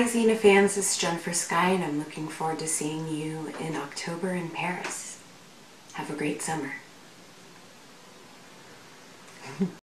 Hi Xena fans, this is Jennifer Sky and I'm looking forward to seeing you in October in Paris. Have a great summer.